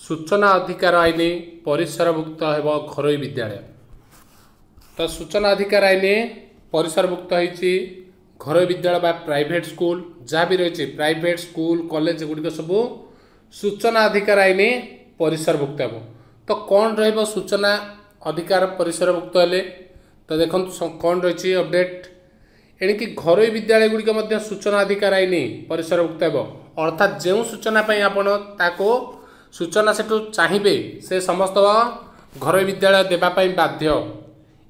ସୂଚନା ଅଧିକାର ଆଇନ ପରିସରଭୁକ୍ତ ହେବ ଘରୋଇ ବିଦ୍ୟାଳୟ ତ ସୂଚନା ଅଧିକାର ଆଇନ ପରିସରଭୁକ୍ତ ହେଇଛି ଘରୋଇ ବିଦ୍ୟାଳୟ ବା ପ୍ରାଇଭେଟ୍ ସ୍କୁଲ ଯାହା ବି ରହିଛି ପ୍ରାଇଭେଟ୍ ସ୍କୁଲ କଲେଜ ଗୁଡ଼ିକ ସବୁ ସୂଚନା ଅଧିକାର ଆଇନ ପରିସରଭୁକ୍ତ ହେବ ତ କ'ଣ ରହିବ ସୂଚନା ଅଧିକାର ପରିସରଭୁକ୍ତ ହେଲେ ତ ଦେଖନ୍ତୁ ସ- କ'ଣ ରହିଛି ଅପଡେଟ୍ ଏଣିକି ଘରୋଇ ବିଦ୍ୟାଳୟ ଗୁଡ଼ିକ ମଧ୍ୟ ସୂଚନା ଅଧିକାର ଆଇନ ପରିସରଭୁକ୍ତ ହେବ। ଅର୍ଥାତ୍ ଯେଉଁ ସୂଚନା ପାଇଁ ଆପଣ ତାକୁ ସୂଚନା ସେଠୁ ଚାହିଁବେ ସେ ସମସ୍ତ ଘରୋଇ ବିଦ୍ୟାଳୟ ଦେବା ପାଇଁ ବାଧ୍ୟ।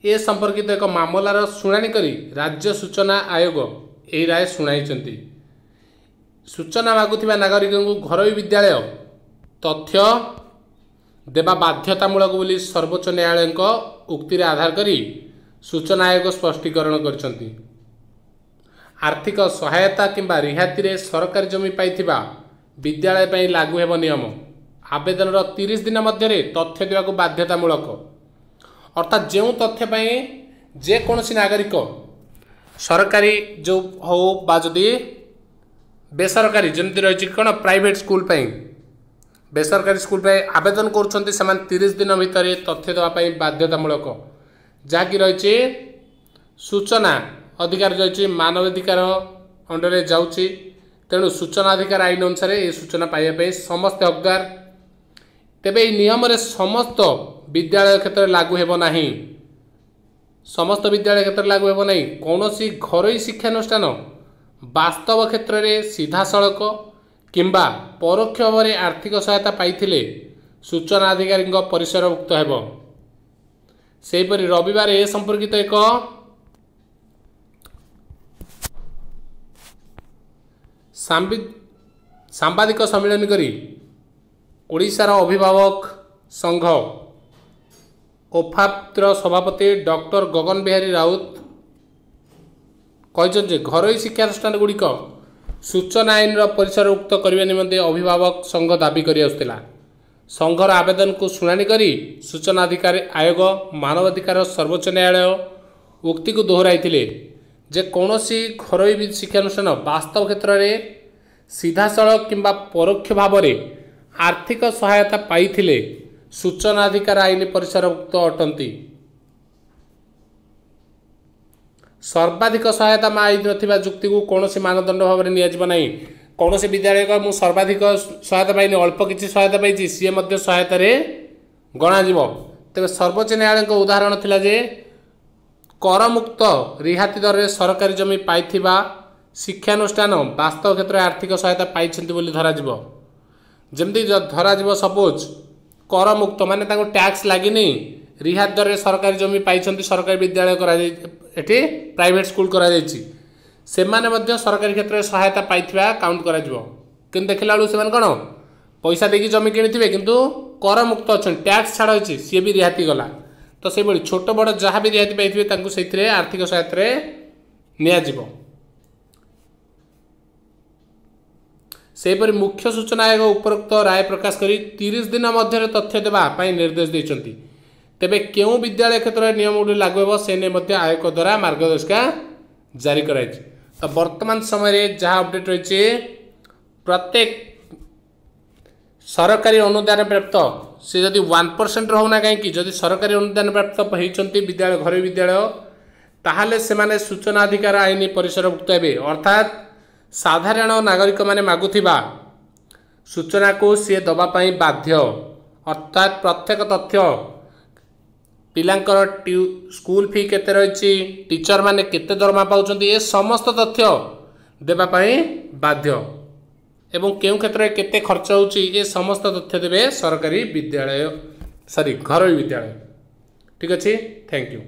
ଏ ସମ୍ପର୍କିତ ଏକ ମାମଲାର ଶୁଣାଣି କରି ରାଜ୍ୟ ସୂଚନା ଆୟୋଗ ଏହି ରାୟ ଶୁଣାଇଛନ୍ତି। ସୂଚନା ମାଗୁଥିବା ନାଗରିକଙ୍କୁ ଘରୋଇ ବିଦ୍ୟାଳୟ ତଥ୍ୟ ଦେବା ବାଧ୍ୟତାମୂଳକ ବୋଲି ସର୍ବୋଚ୍ଚ ନ୍ୟାୟାଳୟଙ୍କ ଉକ୍ତିରେ ଆଧାର କରି ସୂଚନା ଆୟୋଗ ସ୍ପଷ୍ଟୀକରଣ କରିଛନ୍ତି। ଆର୍ଥିକ ସହାୟତା କିମ୍ବା ରିହାତିରେ ସରକାରୀ ଜମି ପାଇଥିବା ବିଦ୍ୟାଳୟ ପାଇଁ ଲାଗୁ ହେବ ନିୟମ। ଆବେଦନର ତିରିଶ ଦିନ ମଧ୍ୟରେ ତଥ୍ୟ ଦେବାକୁ ବାଧ୍ୟତାମୂଳକ। ଅର୍ଥାତ୍ ଯେଉଁ ତଥ୍ୟ ପାଇଁ ଯେକୌଣସି ନାଗରିକ ସରକାରୀ ଯେଉଁ ହେଉ ବା ଯଦି ବେସରକାରୀ ଯେମିତି ରହିଛି କ'ଣ ପ୍ରାଇଭେଟ୍ ସ୍କୁଲ ପାଇଁ ବେସରକାରୀ ସ୍କୁଲ ପାଇଁ ଆବେଦନ କରୁଛନ୍ତି ସେମାନେ ତିରିଶ ଦିନ ଭିତରେ ତଥ୍ୟ ଦେବା ପାଇଁ ବାଧ୍ୟତାମୂଳକ। ଯାହାକି ରହିଛି ସୂଚନା ଅଧିକାର ରହିଛି ମାନବାଧିକାର ଅଣ୍ଡରରେ ଯାଉଛି। ତେଣୁ ସୂଚନା ଅଧିକାର ଆଇନ ଅନୁସାରେ ଏହି ସୂଚନା ପାଇବା ପାଇଁ ସମସ୍ତେ ହକଦାର ତେବେ ଏହି ନିୟମରେ ସମସ୍ତ ବିଦ୍ୟାଳୟ କ୍ଷେତ୍ରରେ ଲାଗୁ ହେବ ନାହିଁ। ସମସ୍ତ ବିଦ୍ୟାଳୟ କ୍ଷେତ୍ରରେ ଲାଗୁ ହେବ ନାହିଁ। କୌଣସି ଘରୋଇ ଶିକ୍ଷାନୁଷ୍ଠାନ ବାସ୍ତବ କ୍ଷେତ୍ରରେ ସିଧାସଳଖ କିମ୍ବା ପରୋକ୍ଷ ଭାବରେ ଆର୍ଥିକ ସହାୟତା ପାଇଥିଲେ ସୂଚନା ଅଧିକାରୀଙ୍କ ପରିସରଭୁକ୍ତ ହେବ। ସେହିପରି ରବିବାର ଏ ସମ୍ପର୍କିତ ଏକ ସାମ୍ବି ସାମ୍ବାଦିକ ସମ୍ମିଳନୀ କରି ଓଡ଼ିଶାର ଅଭିଭାବକ ସଂଘ। ଓଫାପ୍ର ସଭାପତି ଡକ୍ଟର ଗଗନ ବିହାରୀ ରାଉତ କହିଛନ୍ତି ଯେ ଘରୋଇ ଶିକ୍ଷାନୁଷ୍ଠାନ ଗୁଡ଼ିକ ସୂଚନା ଆଇନର ପରିସରଭୁକ୍ତ କରିବା ନିମନ୍ତେ ଅଭିଭାବକ ସଂଘ ଦାବି କରି ଆସୁଥିଲା। ସଂଘର ଆବେଦନକୁ ଶୁଣାଣି କରି ସୂଚନା ଅଧିକାରୀ ଆୟୋଗ ମାନବାଧିକାର ସର୍ବୋଚ୍ଚ ନ୍ୟାୟାଳୟ ଉକ୍ତିକୁ ଦୋହରାଇଥିଲେ ଯେ କୌଣସି ଘରୋଇ ଶିକ୍ଷାନୁଷ୍ଠାନ ବାସ୍ତବ କ୍ଷେତ୍ରରେ ସିଧାସଳଖ କିମ୍ବା ପରୋକ୍ଷ ଭାବରେ ଆର୍ଥିକ ସହାୟତା ପାଇଥିଲେ ସୂଚନା ଅଧିକାର ଆଇନ ପରିସରଭୁକ୍ତ ଅଟନ୍ତି। ସର୍ବାଧିକ ସହାୟତା ମାଇନଥିବା ଯୁକ୍ତିକୁ କୌଣସି ମାନଦଣ୍ଡ ଭାବରେ ନିଆଯିବ ନାହିଁ। କୌଣସି ବିଦ୍ୟାଳୟ ମୁଁ ସର୍ବାଧିକ ସହାୟତା ପାଇନି ଅଳ୍ପ କିଛି ସହାୟତା ପାଇଛି ସିଏ ମଧ୍ୟ ସହାୟତାରେ ଗଣାଯିବ। ତେବେ ସର୍ବୋଚ୍ଚ ନ୍ୟାୟାଳୟଙ୍କ ଉଦାହରଣ ଥିଲା ଯେ କରମୁକ୍ତ ରିହାତି ଦରରେ ସରକାରୀ ଜମି ପାଇଥିବା ଶିକ୍ଷାନୁଷ୍ଠାନ ବାସ୍ତବ କ୍ଷେତ୍ରରେ ଆର୍ଥିକ ସହାୟତା ପାଇଛନ୍ତି ବୋଲି ଧରାଯିବ। ଯେମିତି ଯ- ଧରାଯିବ ସପୋଜ କରମୁକ୍ତ ମାନେ ତାଙ୍କୁ ଟ୍ୟାକ୍ସ ଲାଗିନି ରିହାତି ଦରରେ ସରକାରୀ ଜମି ପାଇଛନ୍ତି ସରକାରୀ ବିଦ୍ୟାଳୟ କରାଯାଇ ଏଠି ପ୍ରାଇଭେଟ୍ ସ୍କୁଲ କରାଯାଇଛି। ସେମାନେ ମଧ୍ୟ ସରକାରୀ କ୍ଷେତ୍ରରେ ସହାୟତା ପାଇଥିବା କାଉଣ୍ଟ କରାଯିବ। କିନ୍ତୁ ଦେଖିଲା ବେଳକୁ ସେମାନେ କ'ଣ? ପଇସା ଦେଇକି ଜମି କିଣିଥିବେ କିନ୍ତୁ କରମୁକ୍ତ ଅଛନ୍ତି ଟ୍ୟାକ୍ସ ଛାଡ଼ ହେଇଛି ସିଏ ବି ରିହାତି ଗଲା। ତ ସେଇଭଳି ଛୋଟ ବଡ଼ ଯାହା ବି ରିହାତି ପାଇଥିବେ ତାଙ୍କୁ ସେଇଥିରେ ଆର୍ଥିକ ସହାୟତାରେ ନିଆଯିବ। ସେହିପରି ମୁଖ୍ୟ ସୂଚନା ଆୟୋଗ ଉପରୋକ୍ତ ରାୟ ପ୍ରକାଶ କରି ତିରିଶ ଦିନ ମଧ୍ୟରେ ତଥ୍ୟ ଦେବା ପାଇଁ ନିର୍ଦ୍ଦେଶ ଦେଇଛନ୍ତି। ତେବେ କେଉଁ ବିଦ୍ୟାଳୟ କ୍ଷେତ୍ରରେ ନିୟମଗୁଡ଼ିକ ଲାଗୁ ହେବ ସେ ନେଇ ମଧ୍ୟ ଆୟୋଗ ଦ୍ୱାରା ମାର୍ଗଦର୍ଶିକା ଜାରି କରାଯାଇଛି। ତ ବର୍ତ୍ତମାନ ସମୟରେ ଯାହା ଅପଡେଟ୍ ରହିଛି ପ୍ରତ୍ୟେକ ସରକାରୀ ଅନୁଦାନ ପ୍ରାପ୍ତ ସେ ଯଦି ୱାନ୍ ପରସେଣ୍ଟ ରହୁନା କାହିଁକି ଯଦି ସରକାରୀ ଅନୁଦାନ ପ୍ରାପ୍ତ ହେଇଛନ୍ତି ବିଦ୍ୟାଳୟ ଘରୋଇ ବିଦ୍ୟାଳୟ ତାହେଲେ ସେମାନେ ସୂଚନା ଅଧିକାର ଆଇନ ପରିସରଭୁକ୍ତ ହେବେ। ଅର୍ଥାତ୍ ସାଧାରଣ ନାଗରିକମାନେ ମାଗୁଥିବା ସୂଚନାକୁ ସିଏ ଦେବା ପାଇଁ ବାଧ୍ୟ। ଅର୍ଥାତ୍ ପ୍ରତ୍ୟେକ ତଥ୍ୟ ପିଲାଙ୍କର ଟ୍ୟୁ ସ୍କୁଲ ଫି କେତେ ରହିଛି ଟିଚରମାନେ କେତେ ଦରମା ପାଉଛନ୍ତି ଏ ସମସ୍ତ ତଥ୍ୟ ଦେବା ପାଇଁ ବାଧ୍ୟ। ଏବଂ କେଉଁ କ୍ଷେତ୍ରରେ କେତେ ଖର୍ଚ୍ଚ ହେଉଛି ଏ ସମସ୍ତ ତଥ୍ୟ ଦେବେ ସରକାରୀ ବିଦ୍ୟାଳୟ ସରି ଘରୋଇ ବିଦ୍ୟାଳୟ। ଠିକ୍ ଅଛି? Thank you